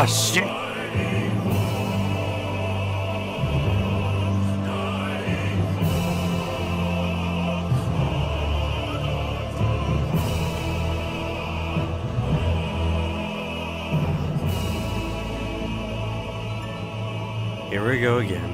Ah, shit. Here we go again.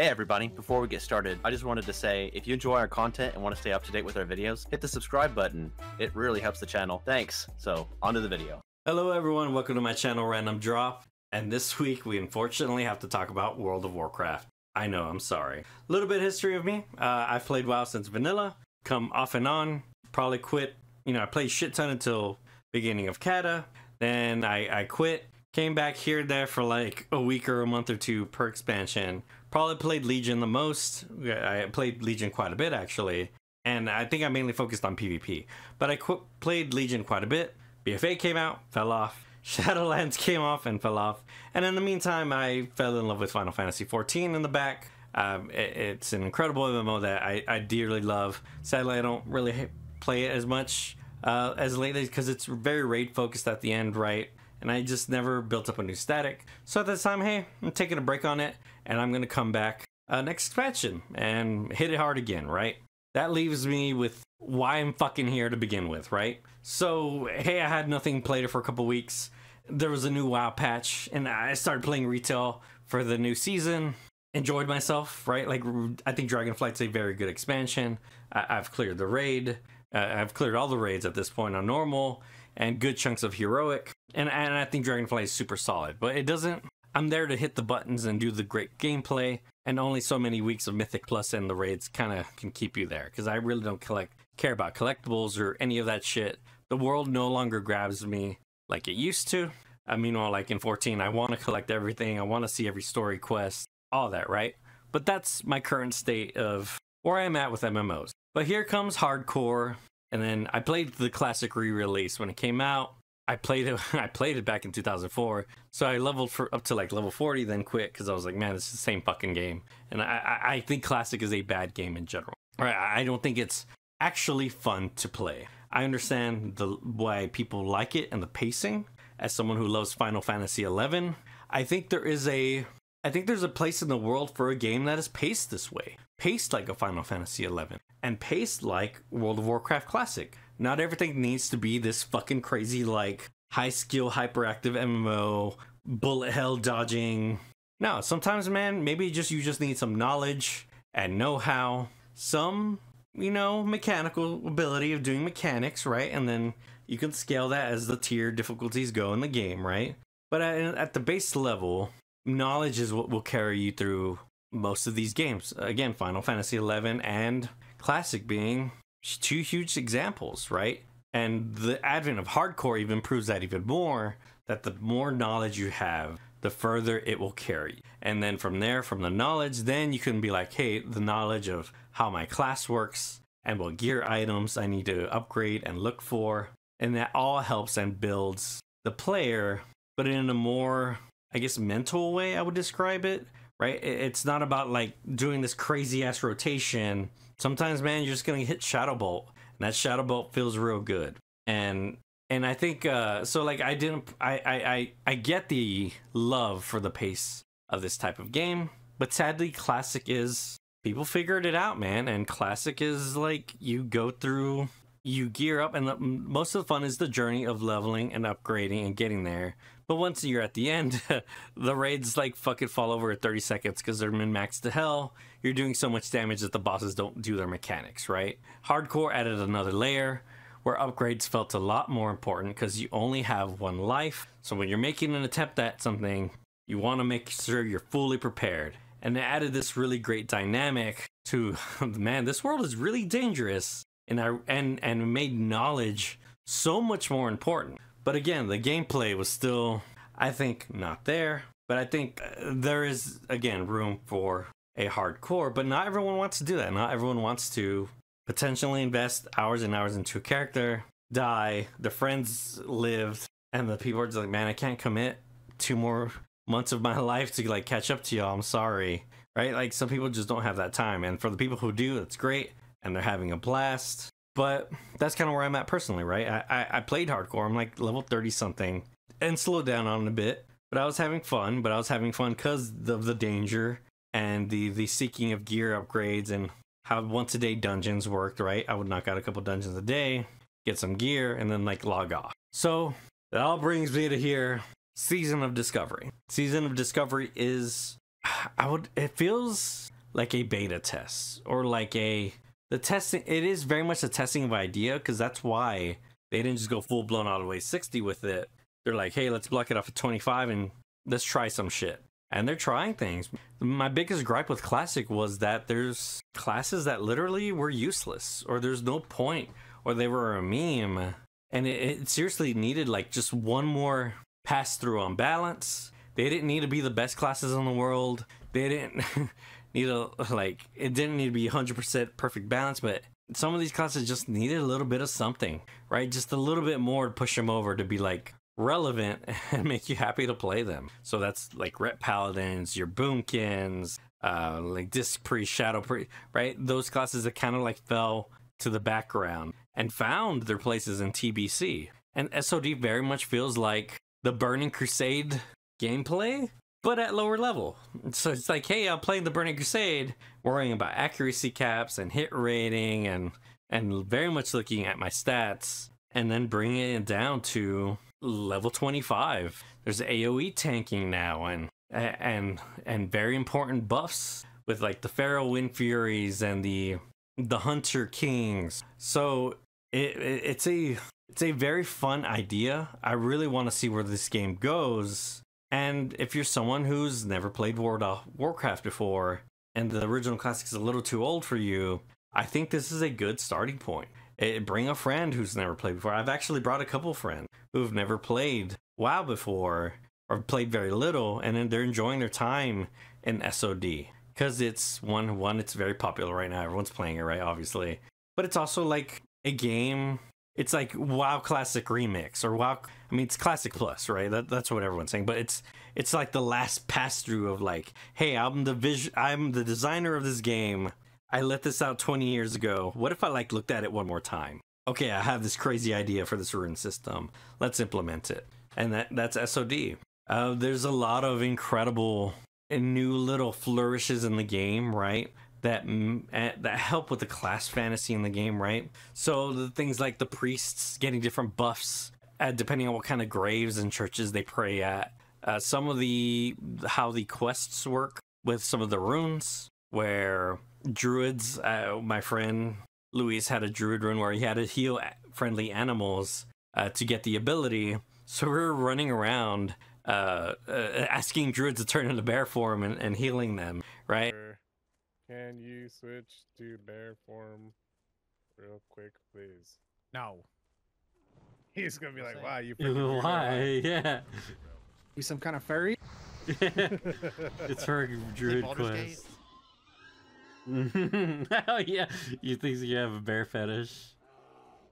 Hey everybody, before we get started, I just wanted to say if you enjoy our content and want to stay up to date with our videos, hit the subscribe button. It really helps the channel. Thanks. So, on to the video. Hello everyone, welcome to my channel Random Drop. And this week we unfortunately have to talk about World of Warcraft. I know, I'm sorry. A little bit history of me. Uh, I've played WoW since vanilla, come off and on, probably quit. You know, I played shit ton until beginning of Cata. Then I, I quit, came back here and there for like a week or a month or two per expansion. Probably played Legion the most. I played Legion quite a bit actually. And I think I mainly focused on PvP. But I qu- played Legion quite a bit. BFA came out, fell off. Shadowlands came off and fell off. And in the meantime, I fell in love with Final Fantasy XIV in the back. Um, it, it's an incredible MMO that I, I dearly love. Sadly, I don't really play it as much uh, as lately because it's very raid focused at the end, right? And I just never built up a new static. So at this time, hey, I'm taking a break on it and I'm going to come back uh, next expansion and hit it hard again, right? That leaves me with why I'm fucking here to begin with, right? So, hey, I had nothing played it for a couple weeks. There was a new WoW patch, and I started playing retail for the new season. Enjoyed myself, right? Like, I think Dragonflight's a very good expansion. I- I've cleared the raid. Uh, I've cleared all the raids at this point on normal and good chunks of heroic. And, and I think Dragonflight is super solid, but it doesn't. I'm there to hit the buttons and do the great gameplay, and only so many weeks of Mythic Plus and the raids kind of can keep you there because I really don't collect care about collectibles or any of that shit. The world no longer grabs me like it used to. I mean, well, like in 14, I want to collect everything. I want to see every story quest, all that, right? But that's my current state of where I'm at with MMOs. But here comes hardcore, and then I played the classic re-release when it came out. I played it. I played it back in 2004, so I leveled for up to like level 40, then quit because I was like, man, is the same fucking game. And I, I, I think classic is a bad game in general. Right? I don't think it's actually fun to play. I understand the why people like it and the pacing. As someone who loves Final Fantasy 11, I think there is a I think there's a place in the world for a game that is paced this way. Paced like a Final Fantasy 11 and paced like World of Warcraft Classic. Not everything needs to be this fucking crazy like high skill hyperactive MMO bullet hell dodging. No, sometimes man, maybe just you just need some knowledge and know-how, some you know, mechanical ability of doing mechanics, right? And then you can scale that as the tier difficulties go in the game, right? But at, at the base level, knowledge is what will carry you through most of these games. Again, Final Fantasy XI and Classic being two huge examples, right? And the advent of hardcore even proves that even more that the more knowledge you have, the further it will carry. And then from there, from the knowledge, then you can be like, hey, the knowledge of how my class works and what gear items I need to upgrade and look for. And that all helps and builds the player, but in a more, I guess, mental way, I would describe it, right? It's not about like doing this crazy ass rotation. Sometimes, man, you're just gonna hit Shadow Bolt, and that Shadow Bolt feels real good. And and I think uh, so. Like I didn't, I, I I I get the love for the pace of this type of game, but sadly, classic is people figured it out, man. And classic is like you go through, you gear up, and the, most of the fun is the journey of leveling and upgrading and getting there. But once you're at the end, the raids like fucking fall over at 30 seconds because they're min maxed to hell. You're doing so much damage that the bosses don't do their mechanics, right? Hardcore added another layer where upgrades felt a lot more important because you only have one life. So when you're making an attempt at something, you want to make sure you're fully prepared. And they added this really great dynamic to man, this world is really dangerous. And I and and made knowledge so much more important. But again, the gameplay was still, I think, not there. But I think uh, there is again room for a hardcore. But not everyone wants to do that. Not everyone wants to potentially invest hours and hours into a character, die, the friends lived, and the people are just like, man, I can't commit two more months of my life to like catch up to y'all. I'm sorry. Right? Like some people just don't have that time. And for the people who do, it's great. And they're having a blast. But that's kind of where I'm at personally, right? I, I, I played hardcore. I'm like level 30 something and slowed down on a bit. But I was having fun. But I was having fun because of the danger and the, the seeking of gear upgrades and how once a day dungeons worked, right? I would knock out a couple dungeons a day, get some gear, and then like log off. So that all brings me to here Season of Discovery. Season of Discovery is, I would, it feels like a beta test or like a the testing it is very much a testing of idea because that's why they didn't just go full blown all the way 60 with it. They're like hey let's block it off at 25 and let's try some shit. And they're trying things. My biggest gripe with classic was that there's classes that literally were useless or there's no point or they were a meme. And it, it seriously needed like just one more pass through on balance. They didn't need to be the best classes in the world. They didn't need a like it didn't need to be 100% perfect balance but some of these classes just needed a little bit of something right? Just a little bit more to push them over to be like relevant and make you happy to play them. So that's like ret paladins your boomkins uh like disc priest shadow priest right? Those classes that kind of like fell to the background and found their places in tbc and sod very much feels like the burning crusade gameplay but at lower level. So it's like, hey, I'm playing the Burning Crusade, worrying about accuracy caps and hit rating and and very much looking at my stats and then bringing it down to level 25. There's AoE tanking now and and and very important buffs with like the Feral Wind Furies and the the Hunter Kings. So it, it it's a it's a very fun idea. I really want to see where this game goes and if you're someone who's never played Warcraft before and the original classic is a little too old for you, I think this is a good starting point. It, bring a friend who's never played before. I've actually brought a couple friends who've never played WoW before or played very little, and then they're enjoying their time in SOD because it's one one it's very popular right now. Everyone's playing it, right? Obviously, but it's also like a game it's like WoW Classic Remix or WoW. I mean, it's Classic Plus, right? That, that's what everyone's saying. But it's it's like the last pass through of like, hey, I'm the vis- I'm the designer of this game. I let this out 20 years ago. What if I like looked at it one more time? Okay, I have this crazy idea for this rune system. Let's implement it, and that that's SOD. Uh, there's a lot of incredible new little flourishes in the game, right? That that help with the class fantasy in the game, right? So the things like the priests getting different buffs uh, depending on what kind of graves and churches they pray at. Uh, some of the how the quests work with some of the runes, where druids. Uh, my friend Luis had a druid rune where he had to heal friendly animals uh, to get the ability. So we were running around uh, asking druids to turn into bear form and, and healing them, right? Can you switch to bear form real quick, please? No. He's gonna be like, "Wow, you why? Yeah. You some kind of furry? it's for a druid quest. oh yeah, you think you have a bear fetish?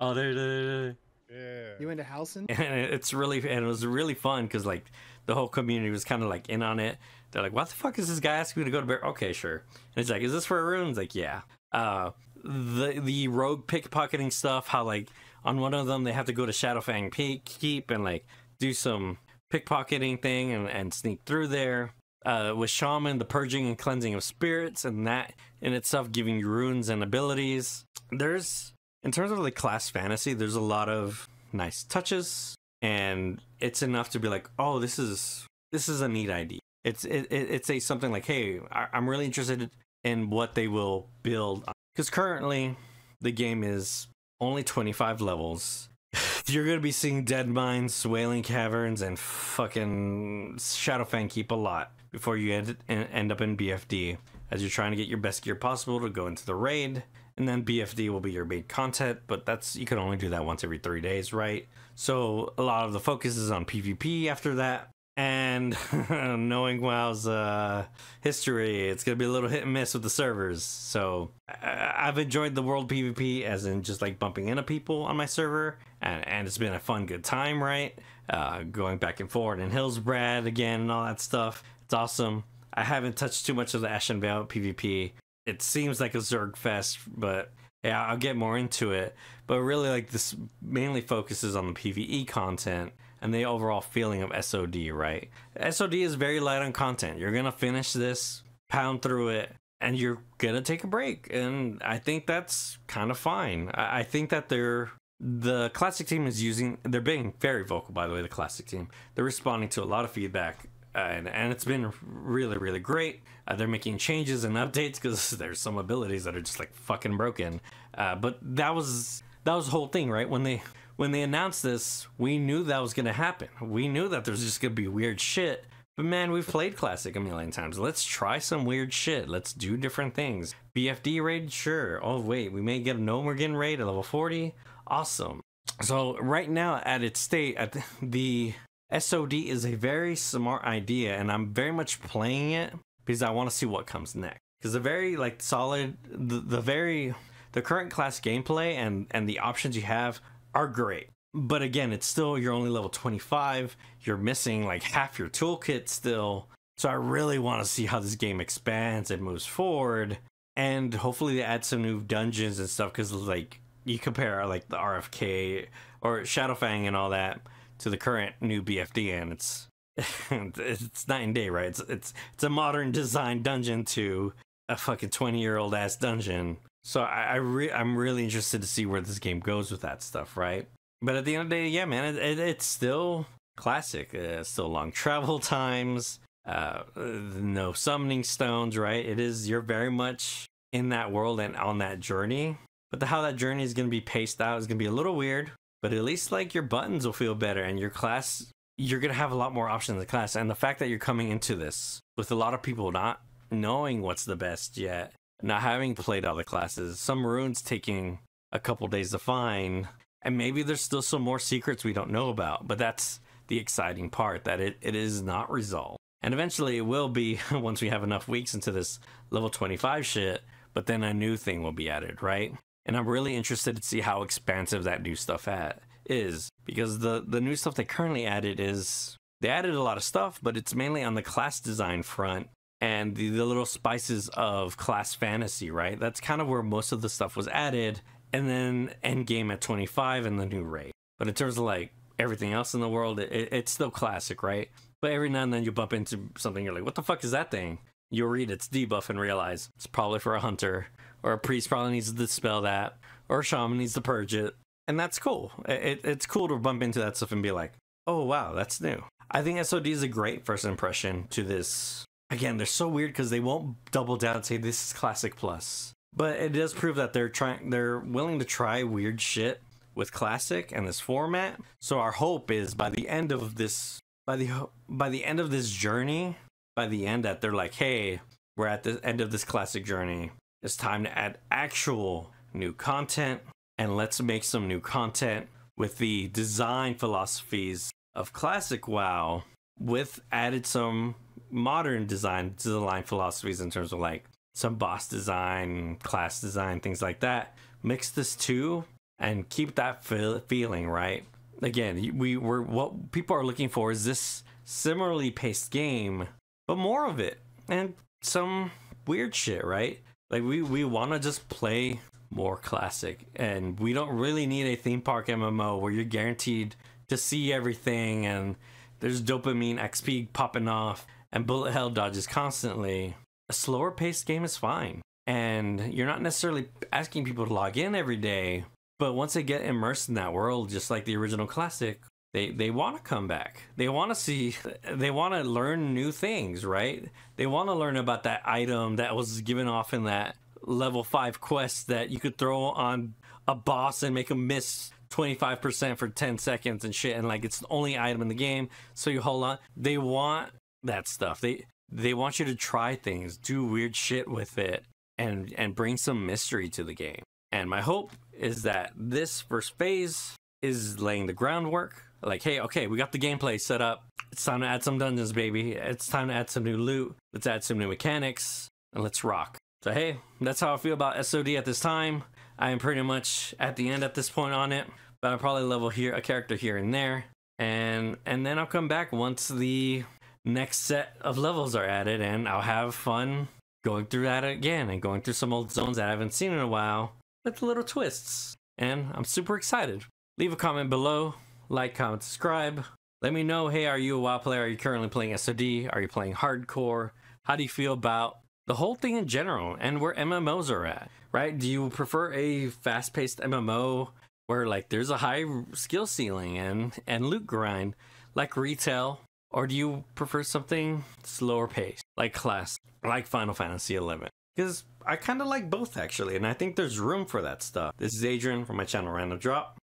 Oh, there, there, there. Yeah. You into housing? And it's really, and it was really fun because like the whole community was kind of like in on it. They're like, "What the fuck is this guy asking me to go to bear?" Okay, sure. And it's like, "Is this for a rune?" It's like, "Yeah." Uh, the the rogue pickpocketing stuff. How like on one of them they have to go to Shadowfang Peak Keep and like do some pickpocketing thing and, and sneak through there. Uh, with shaman, the purging and cleansing of spirits, and that in itself giving you runes and abilities. There's in terms of like class fantasy, there's a lot of nice touches, and it's enough to be like, oh, this is this is a neat idea. It's it, it's a something like, hey, I'm really interested in what they will build because currently the game is only 25 levels. You're gonna be seeing Deadmines, wailing caverns, and fucking Shadowfang keep a lot before you end, end up in BFD as you're trying to get your best gear possible to go into the raid and then BFD will be your main content, but that's you can only do that once every three days, right? So a lot of the focus is on PvP after that. And knowing WoW's uh, history, it's gonna be a little hit and miss with the servers. So I've enjoyed the world PvP, as in just like bumping into people on my server, and, and it's been a fun, good time, right? Uh, going back and forth in Hillsbrad again and all that stuff. It's awesome. I haven't touched too much of the Ashenvale PvP, it seems like a Zerg fest, but Yeah, I'll get more into it, but really, like this mainly focuses on the PVE content and the overall feeling of SOD. Right? SOD is very light on content. You're gonna finish this, pound through it, and you're gonna take a break, and I think that's kind of fine. I, I think that they're the classic team is using they're being very vocal by the way the classic team they're responding to a lot of feedback and, and it's been really really great uh, they're making changes and updates because there's some abilities that are just like fucking broken uh, but that was that was the whole thing right when they when they announced this we knew that was gonna happen we knew that there's just gonna be weird shit but man, we've played Classic a million times. Let's try some weird shit. Let's do different things. BFD raid, sure. Oh, wait, we may get a Gnomeregan raid at level 40 awesome. So right now at its state, at the SOD is a very smart idea, and I'm very much playing it because I want to see what comes next. Because the very like solid, the, the very the current class gameplay and and the options you have are great. But again, it's still you're only level 25. You're missing like half your toolkit still. So I really want to see how this game expands and moves forward, and hopefully they add some new dungeons and stuff. Because like you compare like the RFK or Shadowfang and all that to the current new BFD, and it's it's night and day, right? It's it's it's a modern design dungeon to a fucking twenty year old ass dungeon. So I, I re- I'm really interested to see where this game goes with that stuff, right? But at the end of the day, yeah, man, it, it, it's still classic. Uh, still long travel times. Uh, no summoning stones, right? It is you're very much in that world and on that journey but the, how that journey is going to be paced out is going to be a little weird. But at least like your buttons will feel better and your class, you're to have a lot more options in the class. And the fact that you're coming into this with a lot of people not knowing what's the best yet, not having played all the classes, some runes taking a couple days to find, and maybe there's still some more secrets we don't know about. But that's the exciting part that it, it is not resolved. And eventually it will be once we have enough weeks into this level 25 shit, but then a new thing will be added, right? And I'm really interested to see how expansive that new stuff at is because the the new stuff they currently added is they added a lot of stuff, but it's mainly on the class design front and the, the little spices of class fantasy, right? That's kind of where most of the stuff was added, and then Endgame at 25 and the new raid. But in terms of like everything else in the world, it, it's still classic, right? But every now and then you bump into something, you're like, what the fuck is that thing? You'll read its debuff and realize it's probably for a hunter or a priest probably needs to dispel that, or a shaman needs to purge it, and that's cool. It, it's cool to bump into that stuff and be like, oh wow, that's new. I think SOD is a great first impression to this. Again, they're so weird because they won't double down and say this is classic plus, but it does prove that they're trying, they're willing to try weird shit with classic and this format. So our hope is by the end of this, by the by the end of this journey, by the end that they're like, hey, we're at the end of this classic journey it's time to add actual new content, and let's make some new content with the design philosophies of classic WoW, with added some modern design design philosophies in terms of like some boss design, class design, things like that. Mix this too, and keep that feel- feeling right. Again, we were what people are looking for is this similarly paced game, but more of it and some weird shit, right? Like we we want to just play more classic, and we don't really need a theme park MMO where you're guaranteed to see everything and there's dopamine XP popping off and bullet hell dodges constantly. A slower paced game is fine. And you're not necessarily asking people to log in every day, but once they get immersed in that world, just like the original classic, they they want to come back. They want to see. They want to learn new things, right? They want to learn about that item that was given off in that level five quest that you could throw on a boss and make him miss 25% for 10 seconds and shit and like it's the only item in the game so you hold on they want that stuff they they want you to try things do weird shit with it and and bring some mystery to the game and my hope is that this first phase is laying the groundwork like, hey, okay, we got the gameplay set up. It's time to add some dungeons, baby. It's time to add some new loot. Let's add some new mechanics and let's rock. So, hey, that's how I feel about SOD at this time. I am pretty much at the end at this point on it, but I'll probably level here a character here and there. And and then I'll come back once the next set of levels are added and I'll have fun going through that again and going through some old zones that I haven't seen in a while with little twists. And I'm super excited. Leave a comment below, like, comment, subscribe. Let me know, hey, are you a WoW player? Are you currently playing SOD? Are you playing hardcore? How do you feel about the whole thing in general and where MMOs are at, right? Do you prefer a fast-paced MMO where like there's a high skill ceiling and and loot grind like retail or do you prefer something slower paced like class like Final Fantasy 11? Because I kind of like both actually, and I think there's room for that stuff. This is Adrian from my channel Random Drop.